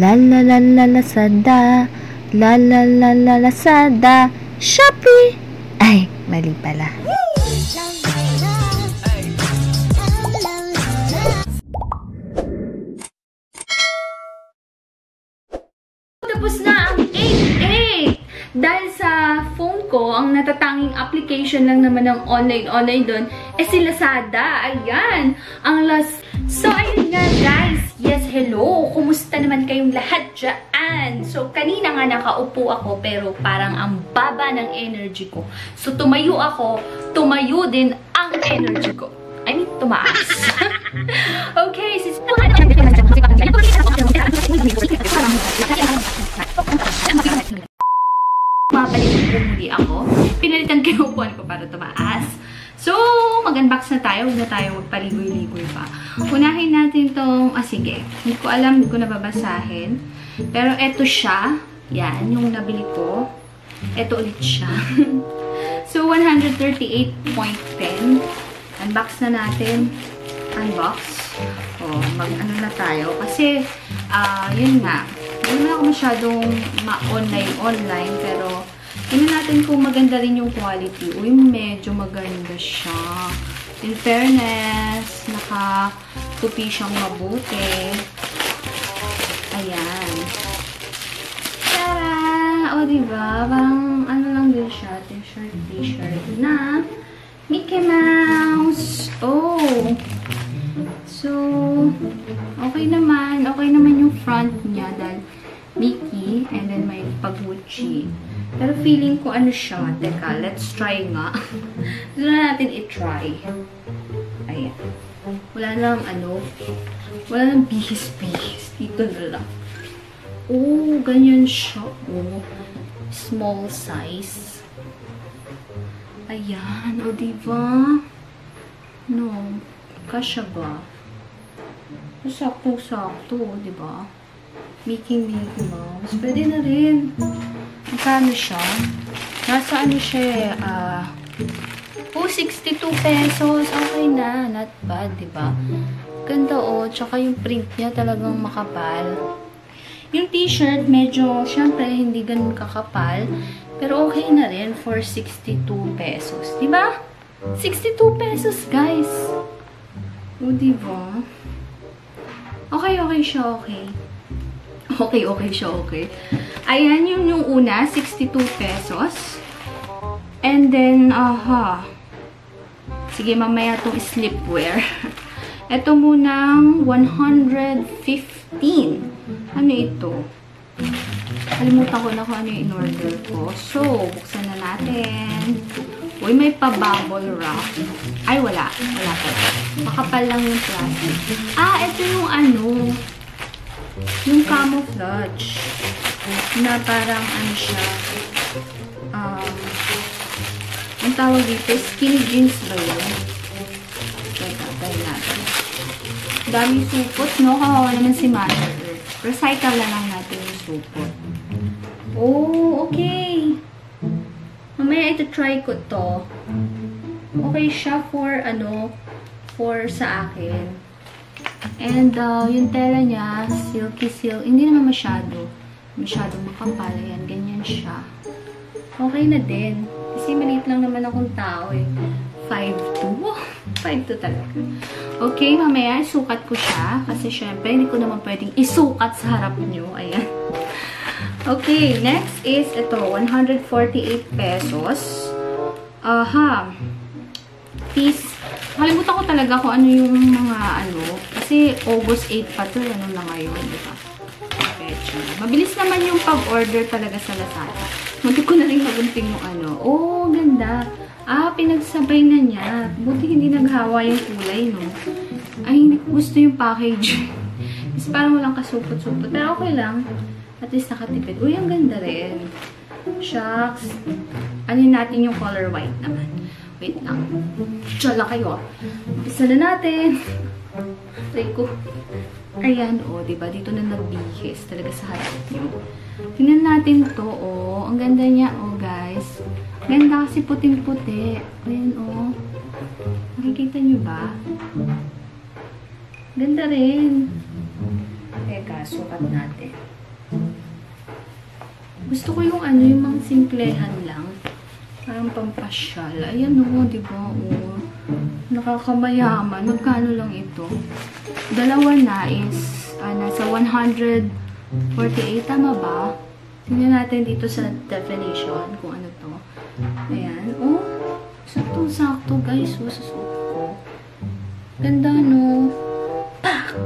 La la la la Lazada. La la la la Lazada. Shopee. Ay, mali pala. Tapos na ang 8-8! Dahil sa phone ko, ang natatanging application lang naman ng online-online doon, eh si Lazada. Ayan! Ang las... So, ayun nga guys. Yes, hello! Kumusta naman kayong lahat dyan? So, kanina nga nakaupo ako, pero parang ang baba ng energy ko. So, tumayo ako, tumayo din ang energy ko. I mean, tumaas. mag-unbox na tayo. Huwag na tayo magpaligoy-ligoy pa. Unahin natin tong, ah sige, hindi ko alam, hindi ko nababasahin. Pero eto siya. Yan, yung nabili ko. Eto ulit siya. so, 138.10. Unbox na natin. Unbox. O, mag-ano na tayo. Kasi, ah, yun nga. Hindi naman ako masyadong ma-online-online. Pero, tingnan natin kung maganda rin yung quality. Uy, medyo maganda siya. In fairness, naka-tupi siyang mabuti. Ayan. Tara! O, diba? Parang, ano lang din siya. T-shirt, t-shirt na Mickey Mouse. Oh! So, okay naman. Okay naman yung front niya dahil Mickey and then may pag-Gucci. Pero feeling ko ano siya. Teka, let's try nga. Gusto na natin i-try. Ayan. Wala nang ano. Wala nang bihis-bihis. Dito na lang. Oh, ganyan siya. Oh, small size. Ayan. O, diba? No. Kasha ba? Sakto-sakto, di ba? Mickey Mickey Mouse. Pwede na rin. Magkano siya? Nasa ano siya eh, ah, oh, 62 pesos. Okay na. Not bad, ba? Ganda oh. Tsaka yung print niya talagang makapal. Yung t-shirt, medyo, syempre, hindi ganun kakapal. Pero okay na rin for 62 pesos. Ba? 62 pesos, guys. O, diba? Okay, okay siya, okay. Okay, okay siya, okay. Ayan, yung, yung una, 62 pesos. And then, aha. Sige, mamaya itong slipwear. Ito munang 115. Ano ito? Kalimutan ko na kung ano yung in-order ko. So, buksan na natin. Uy, may pa-bubble wrap. Ay, wala. Wala pa. Makapal lang yung plastic. Ah, ito yung ano. Yung camouflage. Na parang ano siya. Um, ang tawag dito, skinny jeans ba yun? Teka, tayo natin. Daming supot, no? Kawawa naman si Mother Earth. Recycle na lang natin yung supot. Oh, okay. Mamaya ito try ko to. Okay siya for ano, for sa akin. And uh, yung tela niya, silky silk. Hindi naman masyado. Masyado makapal. Ayan, ganyan siya. Okay na din. Kasi maliit lang naman akong tao eh. 5'2". 5'2 talaga. Okay, mamaya sukat ko siya. Kasi syempre, hindi ko naman pwedeng isukat sa harap nyo. Ayan. Okay, next is ito, 148 pesos. Aha. Piece. Kalimutan ko talaga kung ano yung mga ano. Kasi August 8 pa to. Ano na ngayon, di ba? Pecha. Mabilis naman yung pag-order talaga sa Lazada. Munti ko na rin magunting yung ano. Oh, ganda. Ah, pinagsabay na niya. Buti hindi naghawa yung kulay, no? Ay, hindi ko gusto yung package. Kasi parang walang kasupot-supot. Pero okay lang. At least nakatipid. Uy, ang ganda rin. Shucks. Ano natin yung color white naman. Wait lang. Tsala kayo. Isa na natin. Try ko. Ayan, o. Oh, diba? Dito na nagbihis talaga sa harap nyo. Tingnan natin to, o. Oh. Ang ganda niya, o, oh, guys. Ganda kasi puting-puti. Ayan, o. Oh. Nakikita nyo ba? Ganda rin. Teka, sukat natin. Gusto ko yung ano, yung mga simplehan lang. Parang pampasyal. Ayan o, di ba? O, nakakamayaman. Magkano lang ito? Dalawa na is, ah, nasa 148. Tama ba? Tingnan natin dito sa definition kung ano to. Ayan. Oh, sakto-sakto guys. O, susuot ko. Ganda no? Pak!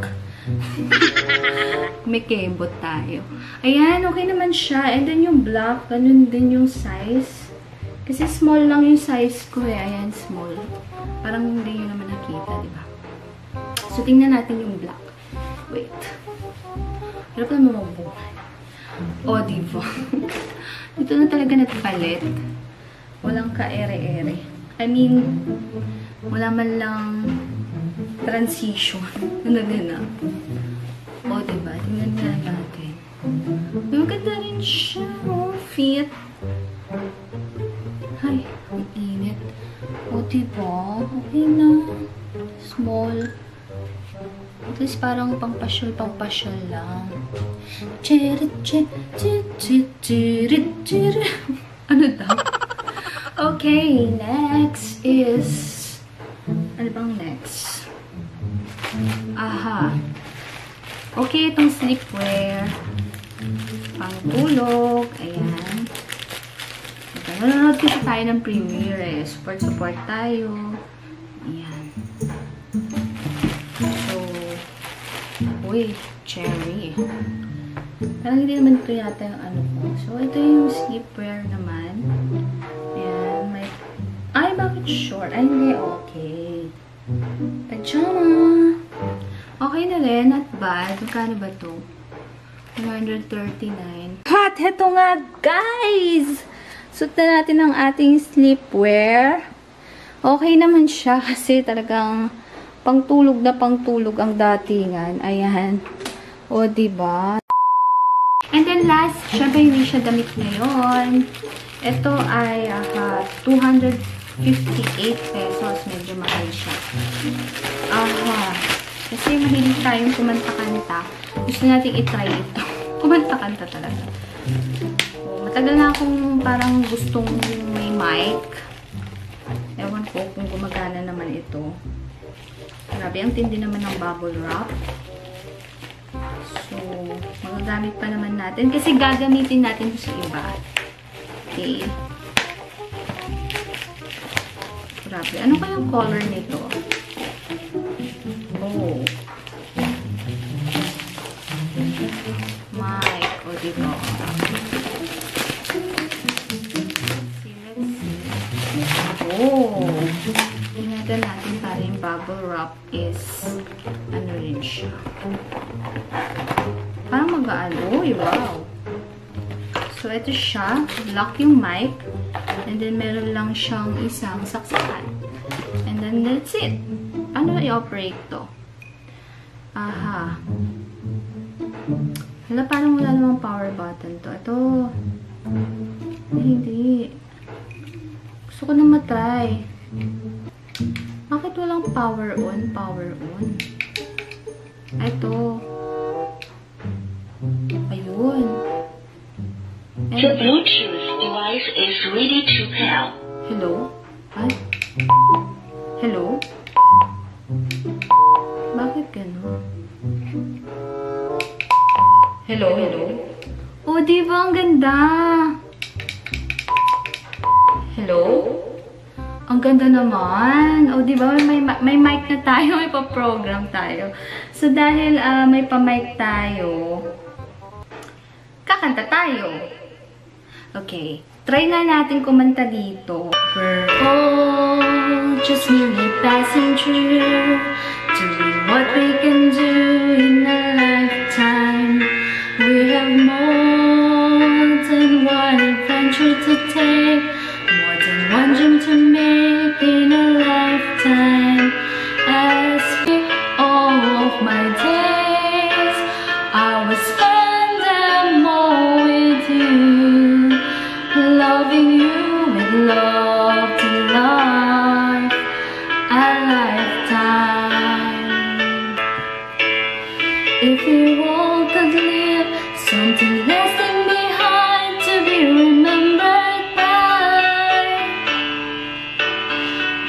Kembot tayo. Ayan, okay naman siya. And then yung black, ganun din yung size. Kasi small lang yung size ko eh. Ayan, small. Parang hindi nyo naman nakita, di ba? So, tingnan natin yung black. Wait. Hirap na mabuhay. O, di ba? Dito na talaga nagpalit. Walang ka-ere-ere. I mean, wala man lang transition na naganap. O, diba? Tingnan nga natin. Maganda rin siya. Oh, fit. Diba? Okay na. Small. At least parang pangpasyal, pangpasyal lang. Chirit, chirit, chirit, chirit, chirit. Ano daw? Okay, next is... Ano bang next? Aha. Okay, itong sleepwear. Pangtulog. Ayan. Nanonood kasi tayo ng premiere eh. Support-support tayo. Ayan. So, uy, cherry. Parang hindi naman ito yata yung ano ko. So, ito yung sleepwear naman. Ayan, may... Ay, bakit short? Ay, hindi. Okay. Pajama. Okay na rin, not bad. Magkano ba to? 139. At heto nga, guys! Suot na natin ang ating sleepwear. Okay naman siya kasi talagang pangtulog na pangtulog ang datingan. Ayan. O, diba? And then last, syempre hindi siya damit ngayon. Ito ay uh, 258 pesos. Medyo mahal siya. Aha. Kasi mahilig tayong kumanta-kanta. Gusto natin itry ito. Kumanta-kanta talaga. Matagal na akong parang gustong may mic. Ewan ko kung gumagana naman ito. Grabe, ang tindi naman ng bubble wrap. So, magagamit pa naman natin. Kasi gagamitin natin sa iba. Okay. Grabe. Ano kayang color nito? Oh. Mike. O, dito. Ingatan natin para yung bubble wrap is ano rin siya. Parang mag-aalo. Uy, wow. So, ito siya. Lock yung mic. And then, meron lang siyang isang saksakan. And then, that's it. Ano i-operate to? Aha. Hala, parang wala namang power button to. Ito. Ay, hindi. Gusto ko na matry. Bakit walang power on? Power on. Ito. Ayun. And, The Bluetooth device is ready to pair. hello? Ay? Hello? Bakit gano'n? Hello, hello? Oh, di ba ang ganda? Hello? Ang ganda naman. O, di ba? May, may mic na tayo. May pa-program tayo. So, dahil ah, may pa-mic tayo, kakanta tayo. Okay. Try nga natin kumanta dito. We're all just merely passing through Doing what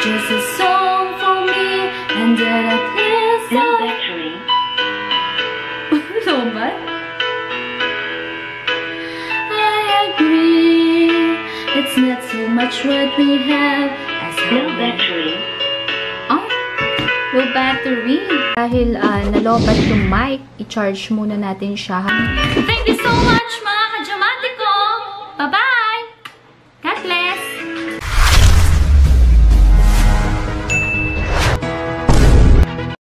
Just a song for me and No battery I agree. It's not so much what we have as No battery Oh, no battery Dahil uh, nalobat yung mic, i-charge muna natin siya Thank you so much, ma.